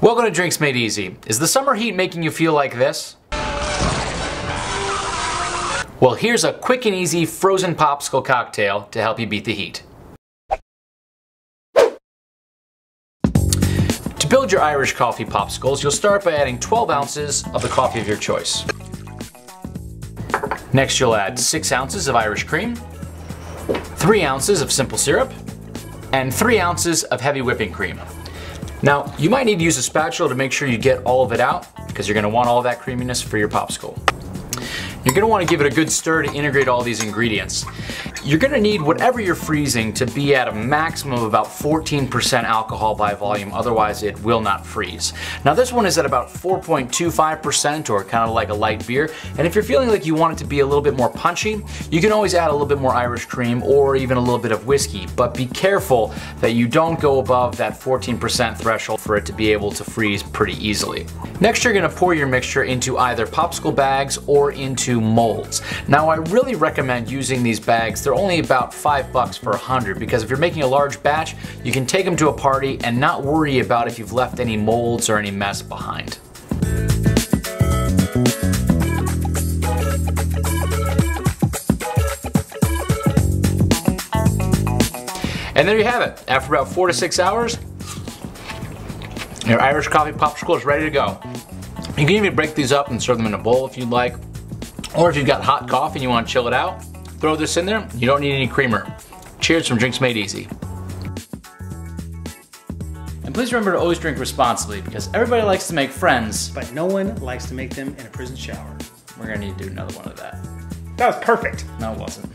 Welcome to Drinks Made Easy. Is the summer heat making you feel like this? Well, here's a quick and easy frozen popsicle cocktail to help you beat the heat. To build your Irish coffee popsicles, you'll start by adding 12 ounces of the coffee of your choice. Next, you'll add 6 ounces of Irish cream, 3 ounces of simple syrup, and 3 ounces of heavy whipping cream. Now, you might need to use a spatula to make sure you get all of it out because you're gonna want all that creaminess for your popsicle. You're gonna wanna give it a good stir to integrate all these ingredients. You're gonna need whatever you're freezing to be at a maximum of about 14% alcohol by volume, otherwise it will not freeze. Now this one is at about 4.25% or kind of like a light beer, and if you're feeling like you want it to be a little bit more punchy, you can always add a little bit more Irish cream or even a little bit of whiskey, but be careful that you don't go above that 14% threshold for it to be able to freeze pretty easily. Next you're gonna pour your mixture into either popsicle bags or into molds. Now I really recommend using these bags. They're only about five bucks for a hundred because if you're making a large batch, you can take them to a party and not worry about if you've left any molds or any mess behind. And there you have it. After about four to six hours, your Irish coffee popsicle is ready to go. You can even break these up and serve them in a bowl if you'd like. Or if you've got hot coffee and you want to chill it out, throw this in there. You don't need any creamer. Cheers from Drinks Made Easy. And please remember to always drink responsibly because everybody likes to make friends. But no one likes to make them in a prison shower. We're gonna need to do another one of that. That was perfect. No, it wasn't.